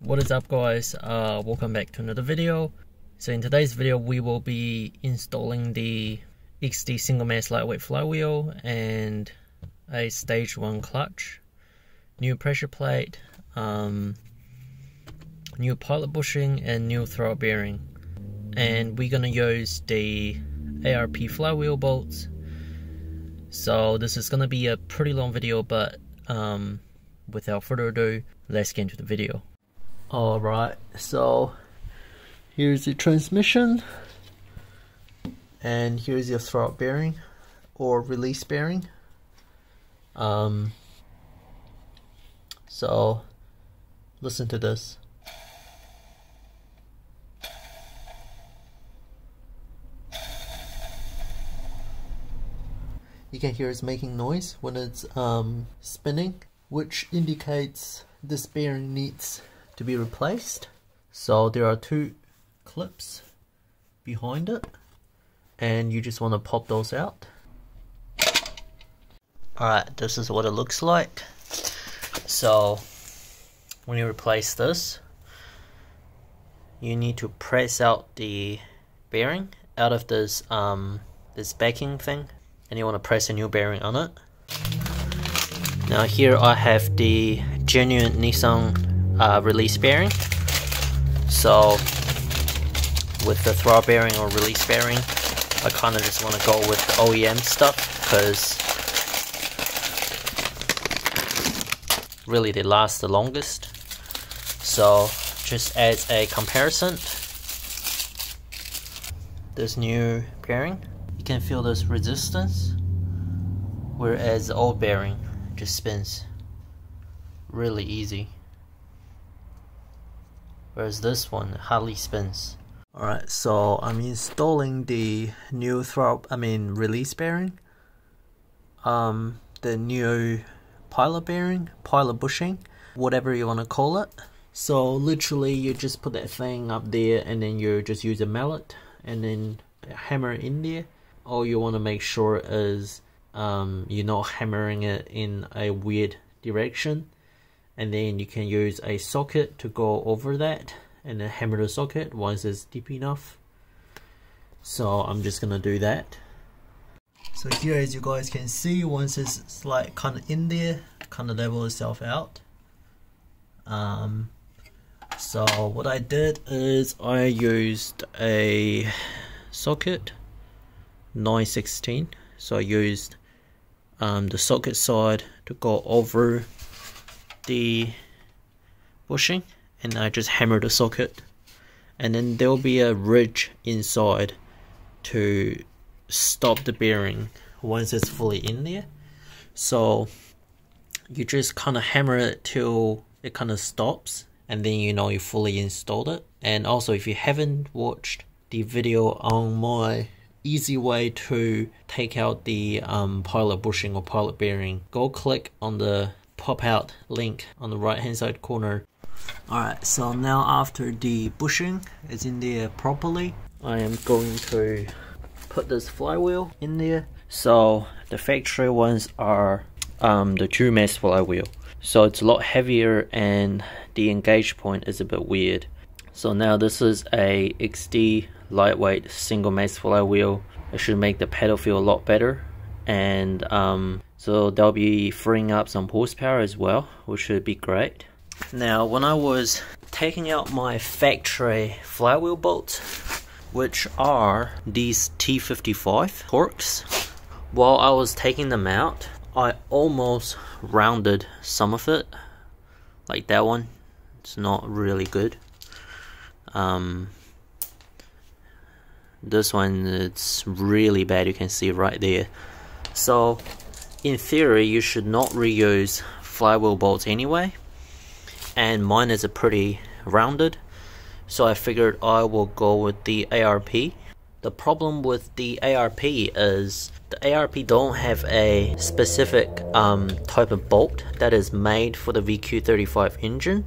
What is up guys, uh, welcome back to another video. So in today's video we will be installing the Exedy single mass lightweight flywheel and a stage 1 clutch, new pressure plate, um, new pilot bushing and new throwout bearing. And we're gonna use the ARP flywheel bolts. So this is gonna be a pretty long video but um, without further ado, let's get into the video. Alright, so here's the transmission and here's your throwout bearing or release bearing. Um, so listen to this. You can hear it's making noise when it's um, spinning, which indicates this bearing needs to be replaced. So there are two clips behind it and you just want to pop those out. Alright, this is what it looks like. So when you replace this, you need to press out the bearing out of this um, this backing thing and you want to press a new bearing on it. Now here I have the genuine Nissan uh, release bearing. So with the throwout bearing or release bearing, I kind of just want to go with OEM stuff because really they last the longest. So just as a comparison, this new bearing, you can feel this resistance, whereas the old bearing just spins really easy whereas this one hardly spins. Alright, so I'm installing the new throwout, I mean release bearing, um, the new pilot bearing, pilot bushing, whatever you want to call it. So literally you just put that thing up there and then you just use a mallet and then hammer it in there. All you want to make sure is um, you're not hammering it in a weird direction and then you can use a socket to go over that. And then hammer the socket once it's deep enough. So I'm just gonna do that. So here as you guys can see once it's like kind of in there kind of level itself out. Um, so what I did is I used a socket 916 so I used um, the socket side to go over the bushing and I just hammer the socket. And then there will be a ridge inside to stop the bearing once it's fully in there. So you just kind of hammer it till it kind of stops and then you know you fully installed it. And also if you haven't watched the video on my easy way to take out the um, pilot bushing or pilot bearing go click on the pop out link on the right hand side corner. Alright, so now after the bushing is in there properly, I am going to put this flywheel in there. So the factory ones are um, the dual mass flywheel. So it's a lot heavier and the engage point is a bit weird. So now this is a Exedy lightweight single mass flywheel. It should make the pedal feel a lot better and um, so they'll be freeing up some horsepower as well, which should be great. Now, when I was taking out my factory flywheel bolts, which are these T55 Torx, while I was taking them out, I almost rounded some of it, like that one. It's not really good. Um, this one, it's really bad. You can see right there. So in theory you should not reuse flywheel bolts anyway and mine is a pretty rounded so I figured I will go with the ARP the problem with the ARP is the ARP don't have a specific um, type of bolt that is made for the VQ35 engine.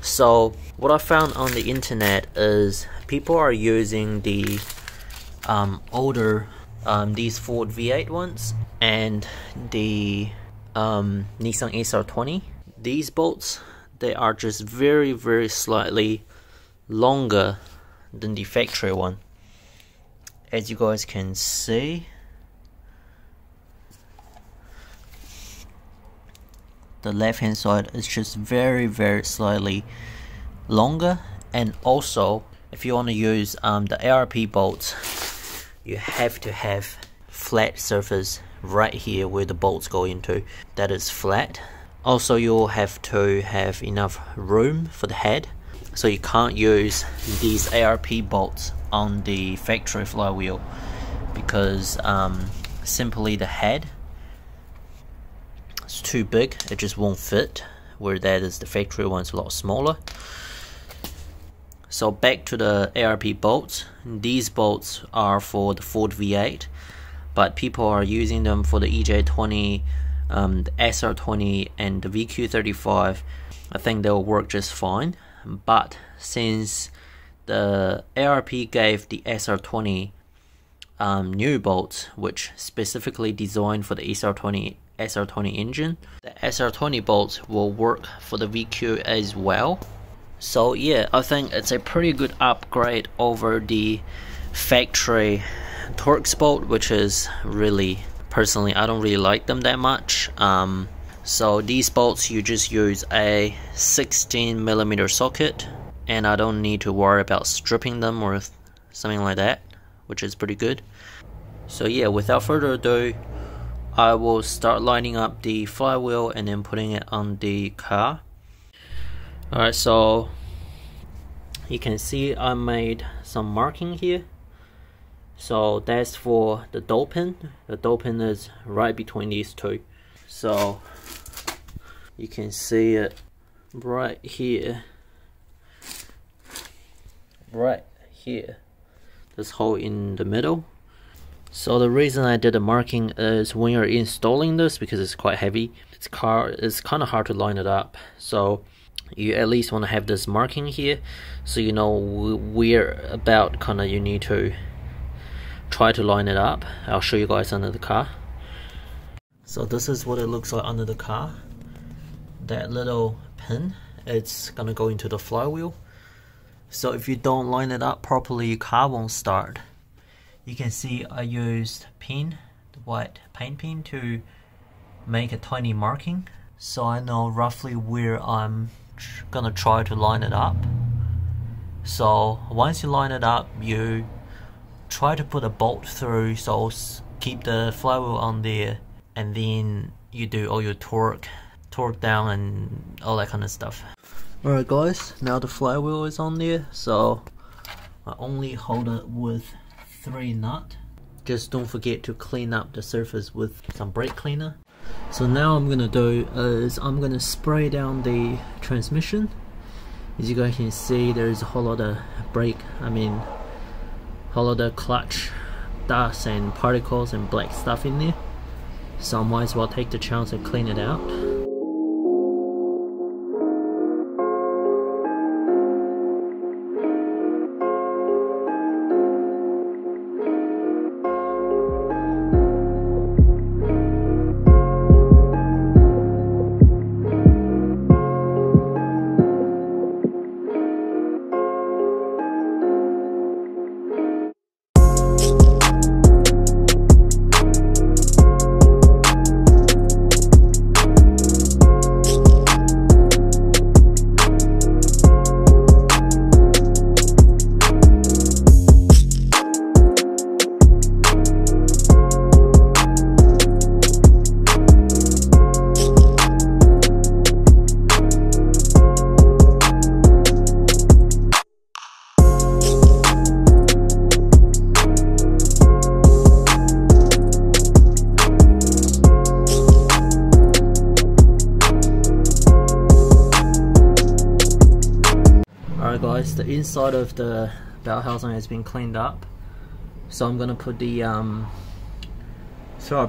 So what I found on the internet is people are using the um, older um, these Ford V8 ones and the um, Nissan SR20. These bolts, they are just very very slightly longer than the factory one as you guys can see the left hand side is just very very slightly longer and also if you want to use um, the ARP bolts you have to have flat surface right here where the bolts go into. That is flat. Also you'll have to have enough room for the head. So you can't use these ARP bolts on the factory flywheel because um, simply the head is too big. It just won't fit where that is the factory one's a lot smaller so back to the ARP bolts. These bolts are for the Ford V8 but people are using them for the EJ20 um, the SR20 and the VQ35 I think they'll work just fine. But since the ARP gave the SR20 um, new bolts which specifically designed for the SR20 SR20 engine the SR20 bolts will work for the VQ as well so yeah I think it's a pretty good upgrade over the factory Torx bolt which is really personally I don't really like them that much. Um, so these bolts you just use a 16 millimeter socket and I don't need to worry about stripping them or something like that which is pretty good. So yeah without further ado I will start lining up the flywheel and then putting it on the car alright so you can see I made some marking here. So that's for the doping. pin the doping pin is right between these two. So you can see it right here. Right here. This hole in the middle. So the reason I did the marking is when you're installing this because it's quite heavy it's car it's kind of hard to line it up. So you at least want to have this marking here. So you know where about kind of you need to try to line it up. I'll show you guys under the car. So this is what it looks like under the car. That little pin it's gonna go into the flywheel. So if you don't line it up properly your car won't start. You can see I used pin the white paint pin to make a tiny marking. So I know roughly where I'm gonna try to line it up. So once you line it up you try to put a bolt through so keep the flywheel on there and then you do all your torque torque down and all that kind of stuff. Alright guys now the flywheel is on there so I only hold it with three nut. Just don't forget to clean up the surface with some brake cleaner so now I'm gonna do uh, is I'm gonna spray down the transmission. As you guys can see there's a whole lot of brake I mean whole lot of clutch dust and particles and black stuff in there. So I might as well take the chance and clean it out guys, inside of the bell housing has been cleaned up. So I'm gonna put the um,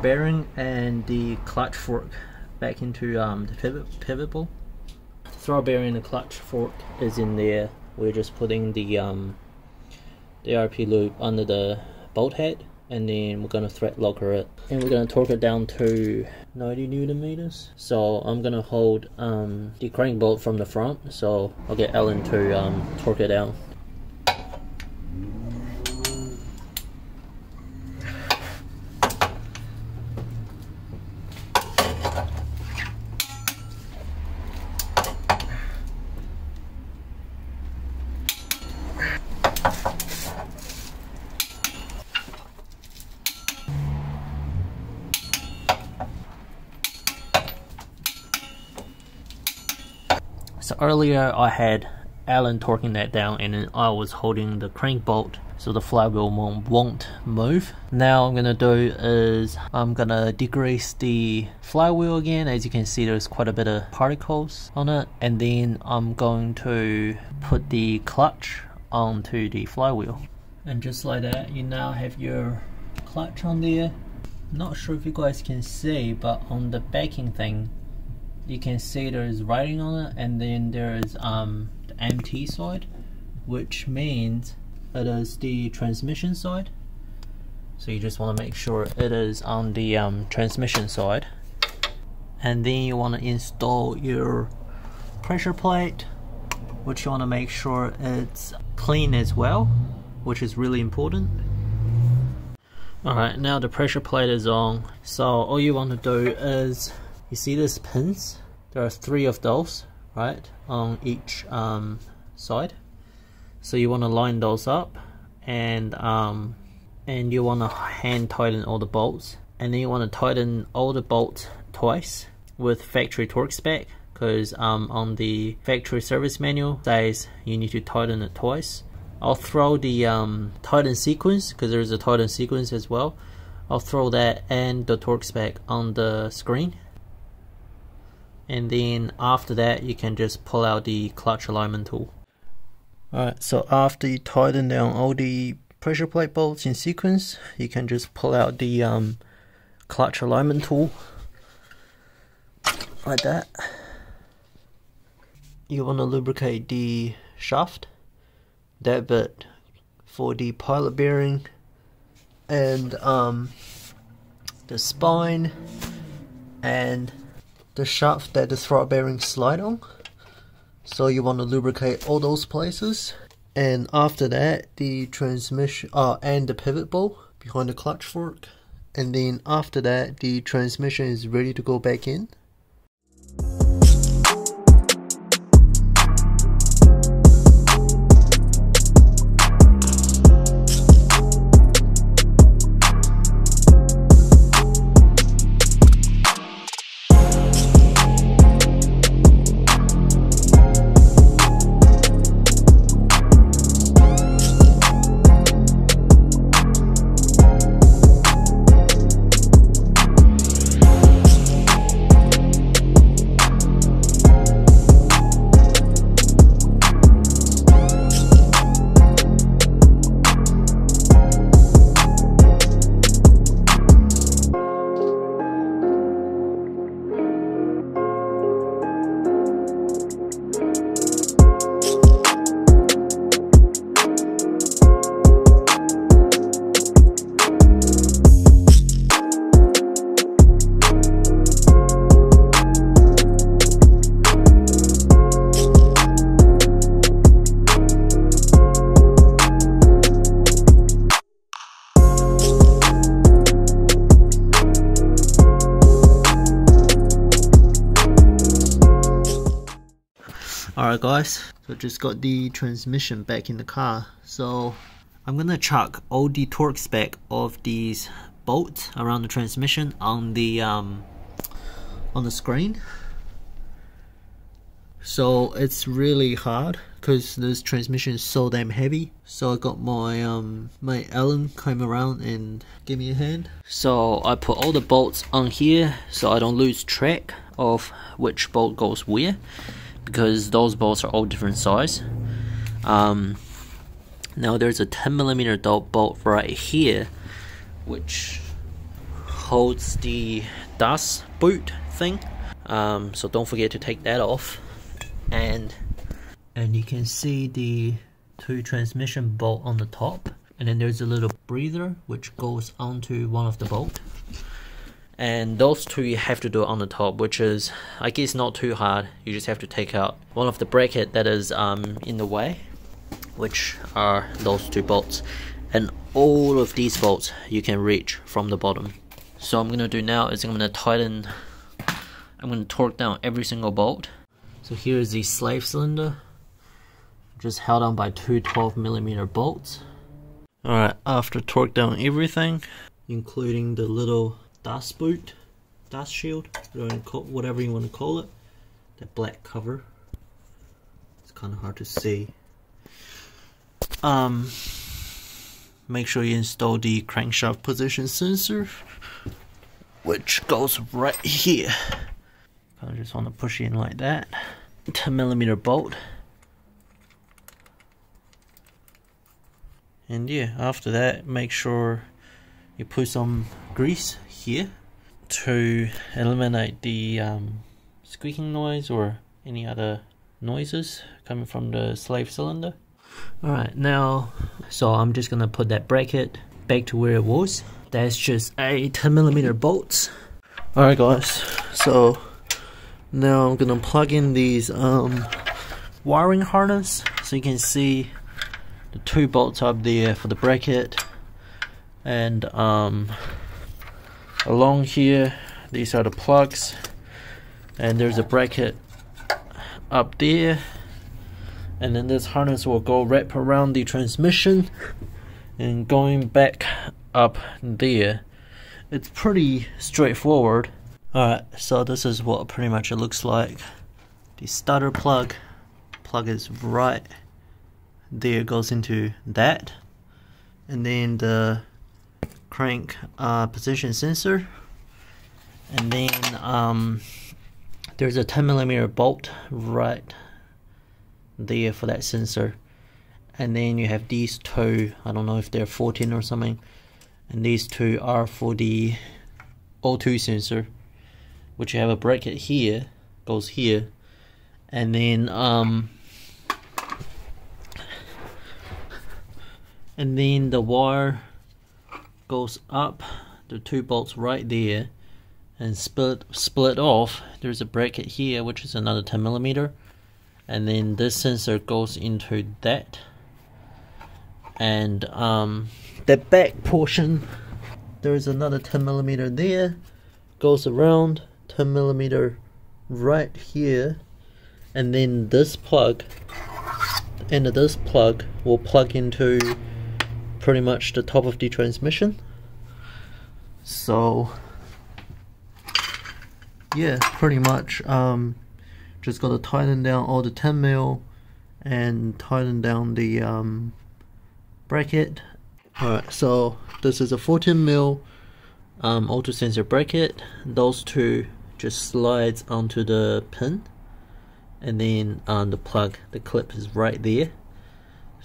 bearing and the clutch fork back into um, the pivot, pivot ball. The bearing and the clutch fork is in there. We're just putting the um, the ARP lube under the bolt head and then we're gonna thread locker it and we're gonna torque it down to 90 newton meters. So I'm gonna hold um, the crank bolt from the front. So I'll get Ellen to um, torque it down So earlier I had Alan torquing that down and then I was holding the crank bolt so the flywheel won't move. Now I'm gonna do is I'm gonna degrease the flywheel again. As you can see there's quite a bit of particles on it and then I'm going to put the clutch onto the flywheel. And just like that you now have your clutch on there. Not sure if you guys can see but on the backing thing you can see there's writing on it and then there's um, the MT side which means it is the transmission side. So you just want to make sure it is on the um, transmission side. And then you want to install your pressure plate which you want to make sure it's clean as well which is really important. Alright now the pressure plate is on. So all you want to do is you see these pins? There are three of those right on each um, side. So you want to line those up and um, and you want to hand tighten all the bolts. And then you want to tighten all the bolts twice with factory torque spec because um, on the factory service manual says you need to tighten it twice. I'll throw the um, tighten sequence because there's a tighten sequence as well. I'll throw that and the torque spec on the screen and then after that you can just pull out the clutch alignment tool. Alright so after you tighten down all the pressure plate bolts in sequence you can just pull out the um, clutch alignment tool. Like that. You want to lubricate the shaft that bit for the pilot bearing and um, the spine and the shaft that the throwout bearing slide on. So you want to lubricate all those places. And after that, the transmission, uh, and the pivot ball behind the clutch fork. And then after that, the transmission is ready to go back in. Alright guys, so just got the transmission back in the car. So I'm gonna chuck all the torque spec of these bolts around the transmission on the um, on the screen. So it's really hard because this transmission is so damn heavy. So I got my um my Allen came around and give me a hand. So I put all the bolts on here so I don't lose track of which bolt goes where because those bolts are all different size. Um, now there's a 10 millimeter bolt right here, which holds the dust boot thing. Um, so don't forget to take that off. And and you can see the two transmission bolt on the top. and then there's a little breather which goes onto one of the bolt and those two you have to do on the top which is I guess not too hard. You just have to take out one of the bracket that is um, in the way which are those two bolts. And all of these bolts you can reach from the bottom. So I'm gonna do now is I'm gonna tighten I'm gonna torque down every single bolt. So here is the slave cylinder just held on by two 12 millimeter bolts. Alright after torque down everything including the little dust boot, dust shield, whatever you want to call it. That black cover. It's kind of hard to see. Um, make sure you install the crankshaft position sensor, which goes right here. I just want to push in like that. 10 millimeter bolt. And yeah, after that, make sure you put some grease here to eliminate the um, squeaking noise or any other noises coming from the slave cylinder. Alright, now, so I'm just gonna put that bracket back to where it was. That's just a 10mm bolt. Alright guys, so now I'm gonna plug in these um, wiring harness so you can see the two bolts up there for the bracket and um, along here these are the plugs. And there's a bracket up there. And then this harness will go wrap around the transmission and going back up there. It's pretty straightforward. Alright so this is what pretty much it looks like. The starter plug plug is right there goes into that. And then the crank uh, position sensor. And then um, there's a 10 millimeter bolt right there for that sensor. And then you have these two I don't know if they're 14 or something. And these two are for the O2 sensor which you have a bracket here goes here. And then um and then the wire goes up the two bolts right there and split split off. There's a bracket here which is another 10 millimeter. And then this sensor goes into that. And um, the back portion there's another 10 millimeter there goes around 10 millimeter right here. And then this plug and this plug will plug into pretty much the top of the transmission. So yeah, pretty much um, just got to tighten down all the 10 mil and tighten down the um, bracket. Alright, so this is a 14 mil um, O2 sensor bracket. Those two just slides onto the pin and then um, the plug, the clip is right there.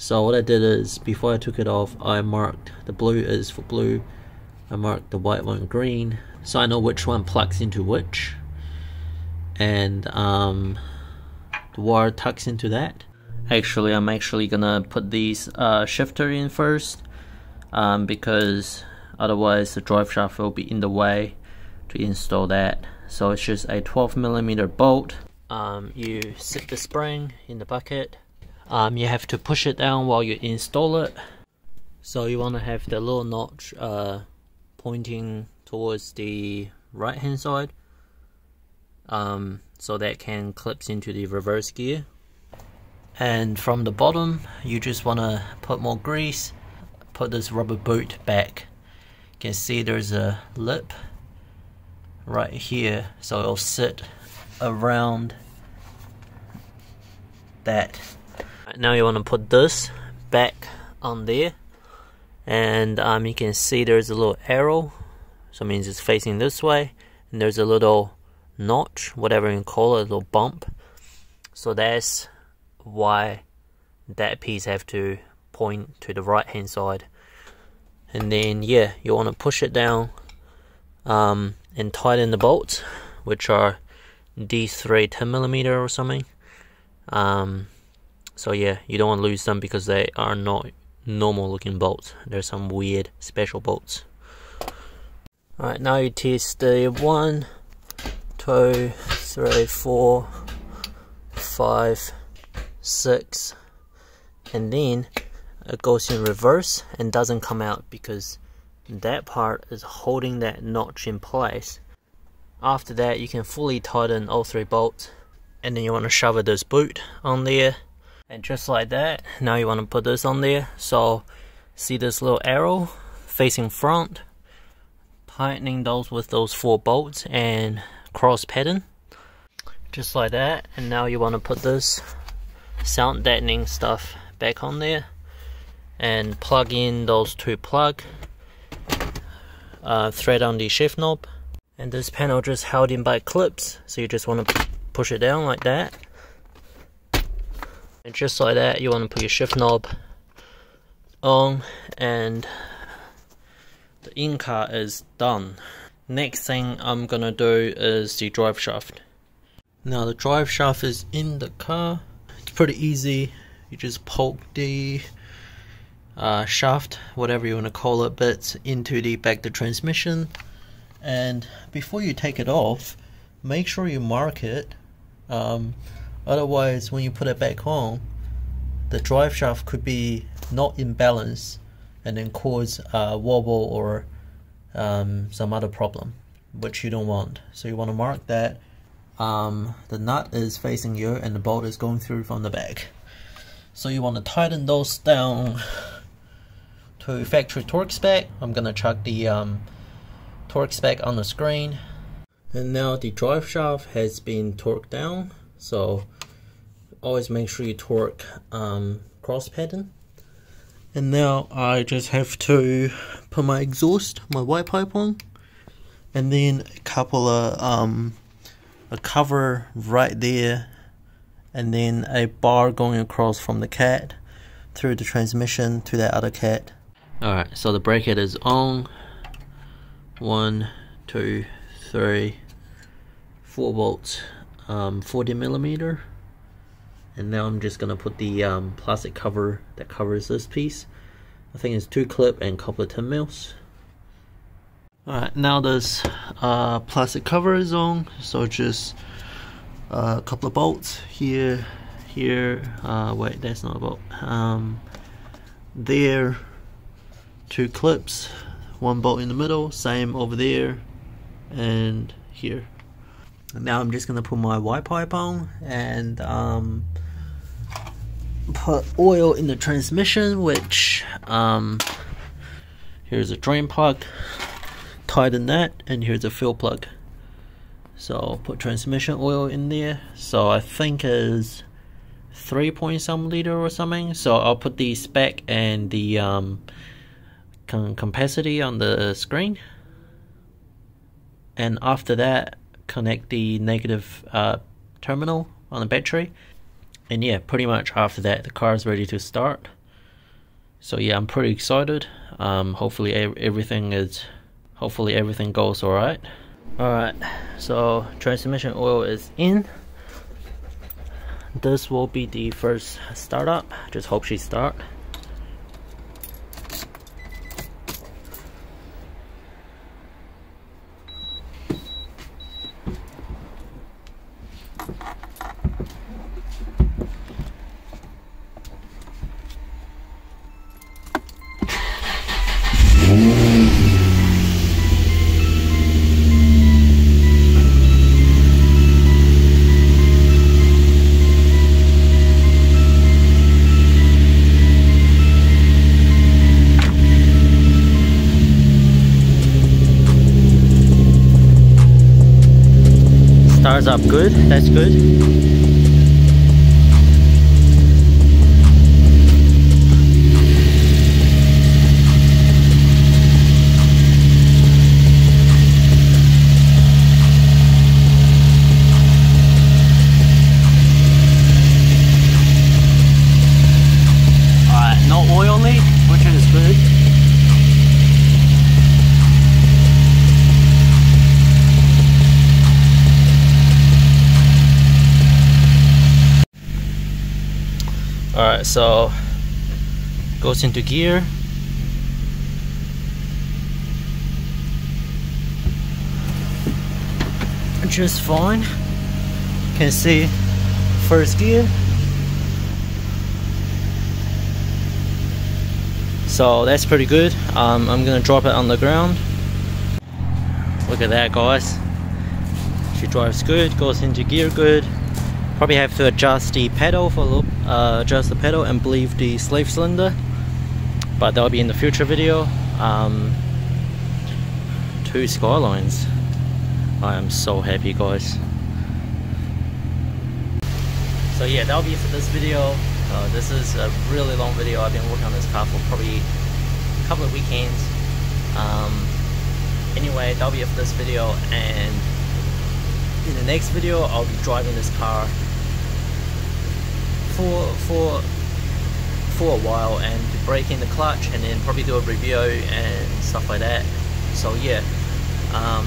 So what I did is, before I took it off, I marked the blue is for blue, I marked the white one green, so I know which one plugs into which. And um, the wire tucks into that. Actually, I'm actually gonna put these uh, shifter in first, um, because otherwise the drive shaft will be in the way to install that. So it's just a 12 millimeter bolt. Um, you sit the spring in the bucket um, you have to push it down while you install it. So you want to have the little notch uh, pointing towards the right hand side. Um, so that can clips into the reverse gear. And from the bottom you just want to put more grease. Put this rubber boot back. You can see there's a lip right here. So it'll sit around that now you want to put this back on there. And um, you can see there's a little arrow. So it means it's facing this way. And there's a little notch whatever you call it a little bump. So that's why that piece have to point to the right hand side. And then yeah you want to push it down um, and tighten the bolts which are D3 10 millimeter or something. Um, so yeah, you don't want to lose them because they are not normal looking bolts. There's some weird special bolts. Alright, now you test the one, two, three, four, five, six, and then it goes in reverse and doesn't come out because that part is holding that notch in place. After that, you can fully tighten all three bolts and then you want to shove this boot on there and just like that now you want to put this on there. So see this little arrow facing front? Tightening those with those four bolts and cross pattern just like that and now you want to put this sound deadening stuff back on there. And plug in those two plug uh, thread on the shift knob. And this panel just held in by clips so you just want to push it down like that and just like that, you want to put your shift knob on and the in car is done. Next thing I'm gonna do is the drive shaft. Now the drive shaft is in the car. It's pretty easy. You just poke the uh, shaft, whatever you want to call it, bits into the back of the transmission. And before you take it off, make sure you mark it. Um, Otherwise, when you put it back on, the drive shaft could be not in balance and then cause a wobble or um, some other problem, which you don't want. So you want to mark that um, the nut is facing you and the bolt is going through from the back. So you want to tighten those down to factory torque spec. I'm going to chuck the um, torque spec on the screen. And now the drive shaft has been torqued down so always make sure you torque um, cross pattern. And now I just have to put my exhaust, my Y pipe on, and then a couple of um, a cover right there, and then a bar going across from the cat through the transmission to that other cat. Alright, so the bracket is on. One, two, three, four bolts um, 40 millimeter and now I'm just gonna put the um, plastic cover that covers this piece. I think it's two clip and couple of 10 mils. Alright now this uh, plastic cover is on. So just uh, a couple of bolts here here uh, wait that's not a bolt. Um, there two clips one bolt in the middle same over there and here. Now I'm just gonna put my Y pipe on and um, put oil in the transmission which um, here's a drain plug tighten that and here's a fill plug. So put transmission oil in there. So I think is 3 point some liter or something. So I'll put the spec and the um, capacity on the screen. And after that connect the negative uh, terminal on the battery and yeah pretty much after that the car is ready to start. So yeah I'm pretty excited. Um, hopefully everything is hopefully everything goes alright alright so transmission oil is in. This will be the first startup. Just hope she start Stars up good, that's good. So goes into gear. Just fine. Can see first gear. So that's pretty good. Um, I'm gonna drop it on the ground. Look at that guys. She drives good goes into gear good probably have to adjust the pedal for uh, adjust the pedal and bleed the slave cylinder. But that'll be in the future video. Um, two skylines. I am so happy guys. So yeah that'll be it for this video. Uh, this is a really long video. I've been working on this car for probably a couple of weekends. Um, anyway that'll be it for this video. And in the next video I'll be driving this car for for for a while and break in the clutch and then probably do a review and stuff like that so yeah um,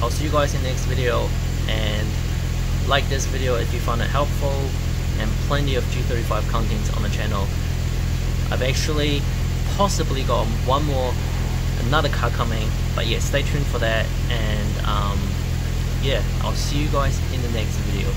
I'll see you guys in the next video and like this video if you found it helpful and plenty of G35 content on the channel. I've actually possibly got one more, another car coming, but yeah, stay tuned for that and um, yeah, I'll see you guys in the next video.